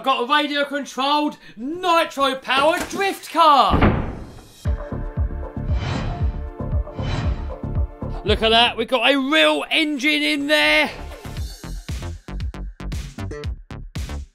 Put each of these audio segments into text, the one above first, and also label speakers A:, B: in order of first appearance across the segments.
A: I've got a radio controlled, nitro powered drift car. Look at that, we've got a real engine in there.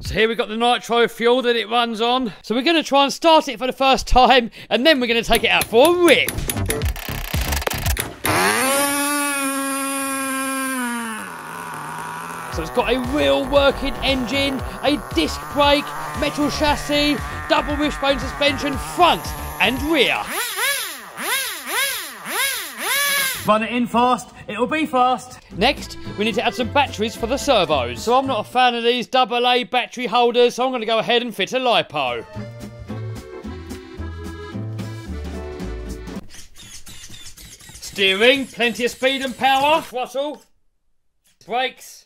A: So here we've got the nitro fuel that it runs on. So we're going to try and start it for the first time, and then we're going to take it out for a rip. So it's got a real working engine, a disc brake, metal chassis, double wishbone suspension front and rear. Run it in fast, it'll be fast. Next, we need to add some batteries for the servos. So I'm not a fan of these double A battery holders, so I'm going to go ahead and fit a LiPo. Steering, plenty of speed and power. Throttle, brakes.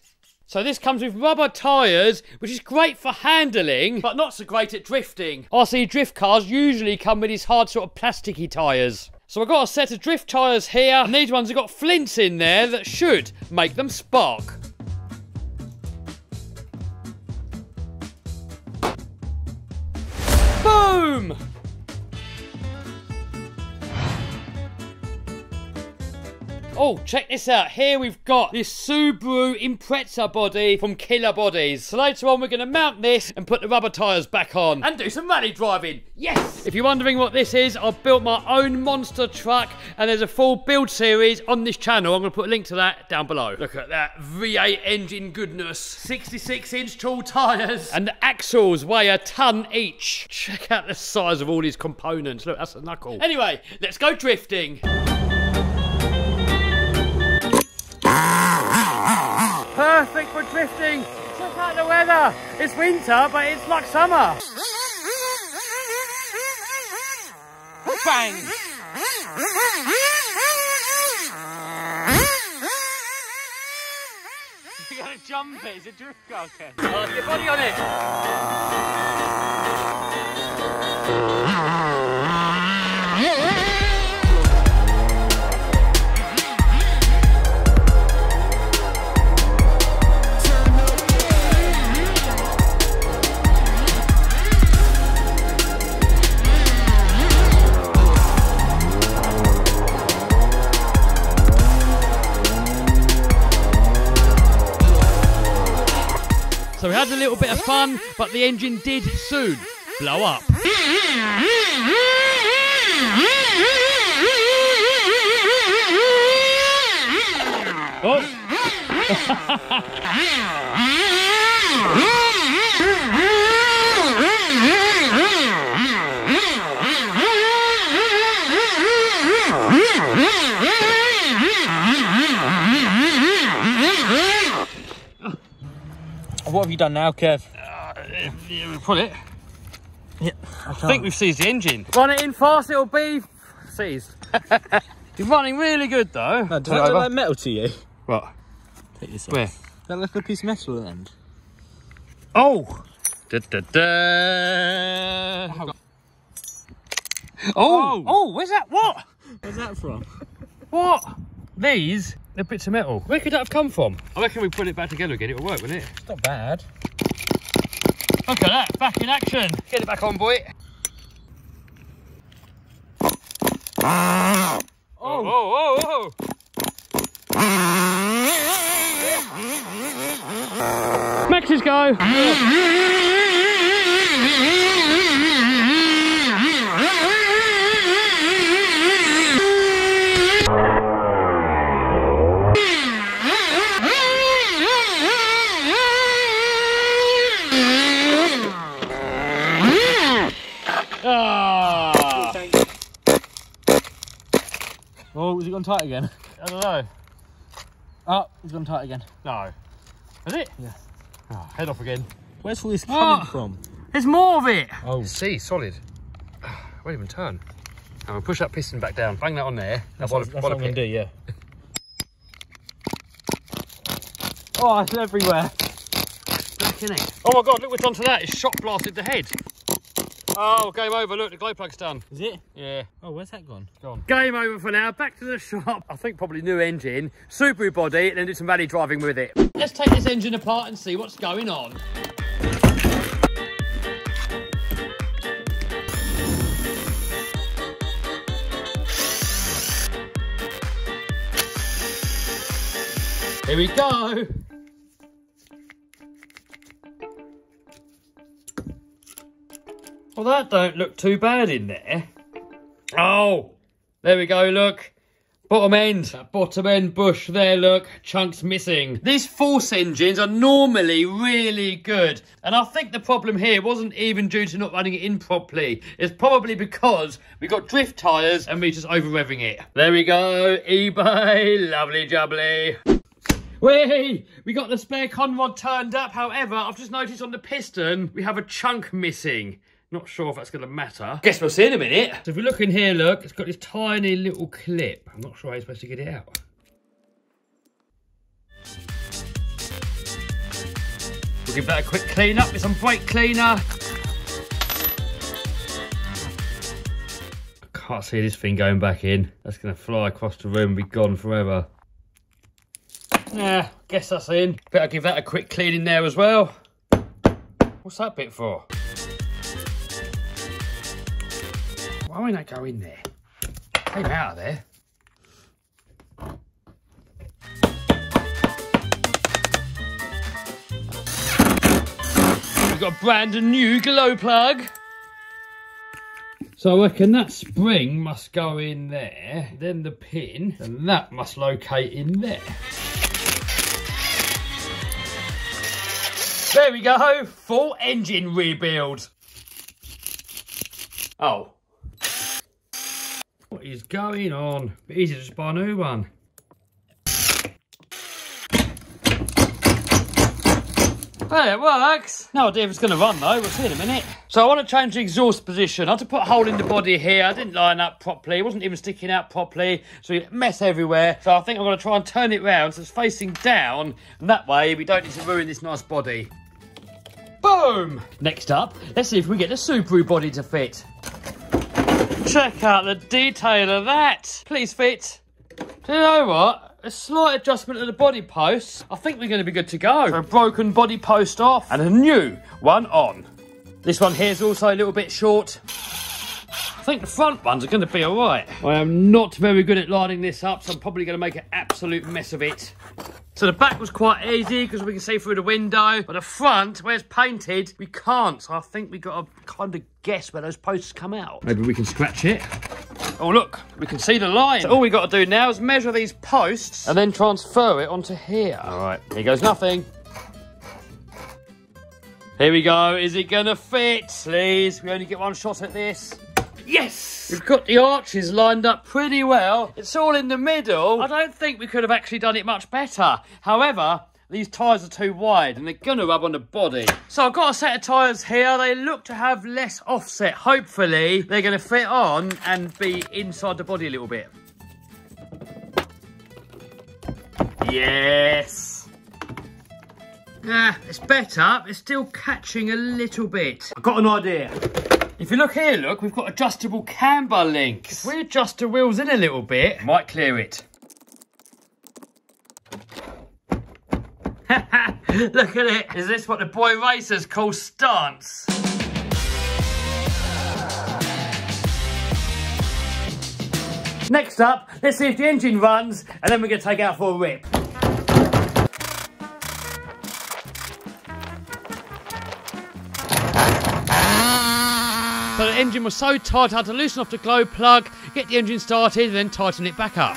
A: So this comes with rubber tyres, which is great for handling, but not so great at drifting. RC drift cars usually come with these hard sort of plasticky tyres. So I've got a set of drift tyres here, and these ones have got flints in there that should make them spark. Boom! Oh, check this out. Here we've got this Subaru Impreza body from Killer Bodies. So later on, we're going to mount this and put the rubber tyres back on and do some rally driving. Yes! If you're wondering what this is, I've built my own monster truck and there's a full build series on this channel. I'm going to put a link to that down below. Look at that V8 engine goodness. 66 inch tall tyres and the axles weigh a ton each. Check out the size of all these components. Look, that's a knuckle. Anyway, let's go drifting. Perfect for drifting. Check out the weather. It's winter, but it's like summer. Bang! You gotta jump it. It's a drift car, Ken. Oh, let's get body on it. fun, but the engine did soon blow up. Oh.
B: What have you done now, Kev?
A: Yeah, we pull it.
B: Yeah,
A: I think we've seized the engine. Run it in fast, it'll be seized. You're running really good though.
B: No, does
A: Turn
B: that look like metal to you?
A: What?
B: Take this off.
A: Where?
B: That look like a piece of metal at the end?
A: Oh! Da, da, da.
B: Ow.
A: Oh! Oh, where's that? What?
B: Where's that from?
A: What? These? They're bits of metal. Where could that have come from? I reckon we put it back together again, it'll work, wouldn't it?
B: It's not bad.
A: Look at that, back in action. Get it back on, boy. Oh, oh, oh, oh. Max's go. Ah,
B: Oh, has it gone tight again?
A: I don't know.
B: Oh, it's gone tight again.
A: No. Is it?
B: Yeah.
A: Oh, head off again.
B: Where's all this
A: What?
B: coming from?
A: There's more of it.
B: Oh,
A: See, solid. Ah, won't even turn. I'm gonna push that piston back down. Bang that on there.
B: that's, what, that's what I'm to do, yeah. Oh, it's everywhere.
A: Back in it. Oh my god, look what's onto that. It's shot blasted the head. Oh, game over. Look, the glow plug's done.
B: Is it?
A: Yeah.
B: Oh, where's that gone?
A: Gone. Game over for now. Back to the shop. I think probably new engine, Subaru body, and then do some rally driving with it. Let's take this engine apart and see what's going on. Here we go. Well, that don't look too bad in there. Oh, there we go, look. Bottom end, that bottom end bush there, look, chunks missing. These force engines are normally really good. And I think the problem here wasn't even due to not running it in properly. It's probably because we got drift tyres and we just over revving it. There we go, eBay, lovely jubbly. Whee! We got the spare conrod turned up. However, I've just noticed on the piston, we have a chunk missing. Not sure if that's going to matter. Guess we'll see in a minute. So if we look in here, look, it's got this tiny little clip. I'm not sure how you're supposed to get it out. We'll give that a quick clean up with some brake cleaner. I can't see this thing going back in. That's going to fly across the room and be gone forever. Yeah, guess that's in. Better give that a quick clean in there as well. What's that bit for? Why won't that go in there? Came out of there. We've got a brand new glow plug. So I reckon that spring must go in there, then the pin, and that must locate in there. There we go, full engine rebuild. Oh. What is going on? Easy to just buy a new one. Hey, it works. No idea if it's going to run though. We'll see in a minute. So I want to change the exhaust position. I had to put a hole in the body here. I didn't line up properly. It wasn't even sticking out properly. So we mess everywhere. So I think I'm going to try and turn it round so it's facing down. And that way we don't need to ruin this nice body. Boom! Next up, let's see if we get the Subaru body to fit. Check out the detail of that. Please fit. Do you know what? A slight adjustment of the body posts. I think we're going to be good to go. So a broken body post off and a new one on. This one here is also a little bit short. I think the front ones are going to be all right. I am not very good at lining this up, so I'm probably going to make an absolute mess of it. So the back was quite easy because we can see through the window, but the front, where it's painted, we can't. So I think we've got to kind of guess where those posts come out. Maybe we can scratch it. Oh look, we can see the line. So all we've got to do now is measure these posts and then transfer it onto here. All right, here goes nothing. Here we go. Is it going to fit? Please, we only get one shot at this. Yes! We've got the arches lined up pretty well. It's all in the middle. I don't think we could have actually done it much better. However, these tyres are too wide and they're going to rub on the body. So I've got a set of tyres here. They look to have less offset. Hopefully, they're going to fit on and be inside the body a little bit. Yes. Ah, it's better. It's still catching a little bit. I've got an idea. If you look here, look, we've got adjustable camber links. If we adjust the wheels in a little bit, might clear it. look at it. Is this what the boy racers call stance? Next up, let's see if the engine runs, and then we're going to take it out for a rip. Engine was so tight I had to loosen off the glow plug, get the engine started and then tighten it back up.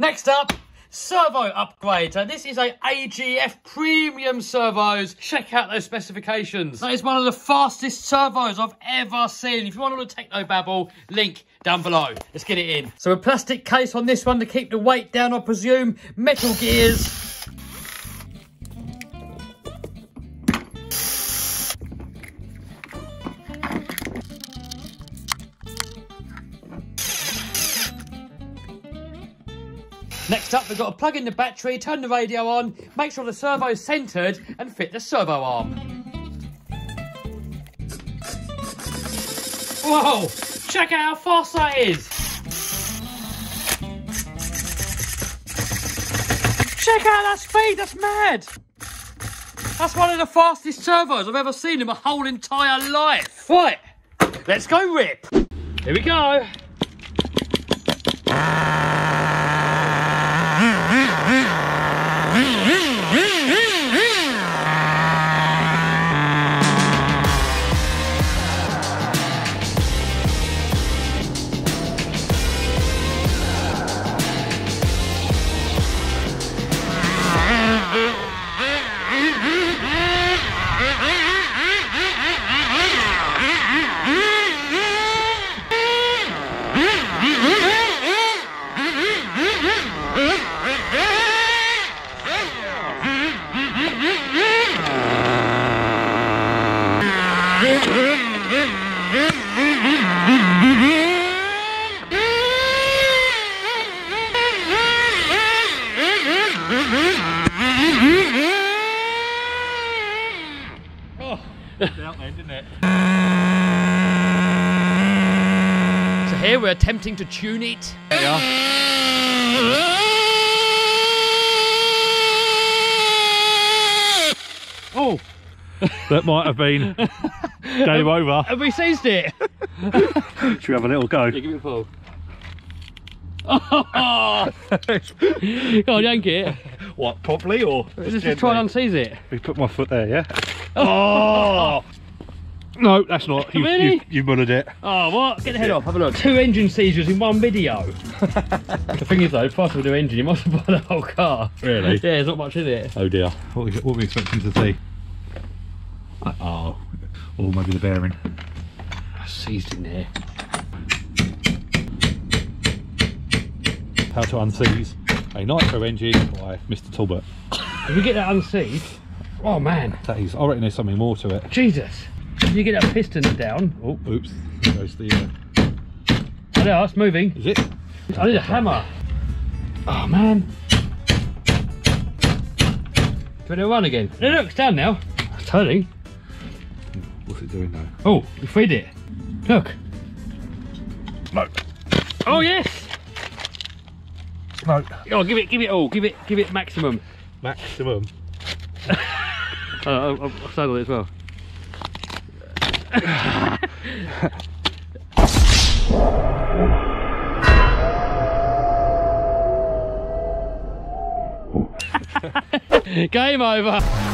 A: Next up, servo upgrade. So this is a AGF premium servos. Check out those specifications. That is one of the fastest servos I've ever seen. If you want all the techno babble, link down below. Let's get it in. So a plastic case on this one to keep the weight down, I presume. Metal gears. Next up, we've got to plug in the battery, turn the radio on, make sure the servo's centred and fit the servo arm. Whoa! Check out how fast that is! Check out that speed, that's mad! That's one of the fastest servos I've ever seen in my whole entire life. Right, let's go rip. Here we go. here we're attempting to tune it.
B: Yeah.
A: Oh,
C: that might have been. game over.
A: have we seized it?
C: Should we have a little go?
A: give it a pull. Oh! Go on, yank it.
C: What, properly or
A: Just, just try and unseize it.
C: We put my foot there, yeah? Oh! No, that's not. You,
A: Really?
C: you, you mullered it.
A: Oh, what? Get the head off, have a look. Two engine seizures in one video. the thing is though, price of a new engine, you must have bought the whole car.
C: Really?
A: Yeah, there's not much in it.
C: Oh dear. What were we, what were we expecting to see? Uh oh. Or maybe the bearing.
A: I seized in there.
C: How to unseize a nitro engine by Mr. Talbot.
A: If you get that unseized, oh man,
C: That is, I reckon there's something more to it.
A: Jesus. If you get that piston down, oh,
C: Oops. There goes the. Uh,
A: oh no, it's moving.
C: is it?
A: I need a hammer. Oh man. Do it run again? No, look, it's down now. It's turning.
C: What's it doing now?
A: Oh, we freed it. Look.
C: No.
A: Oh yes.
C: No.
A: Oh, give it, give it all. Give it, give it maximum.
C: Maximum.
A: Uh, I'll, I'll saddle it as well. Game over.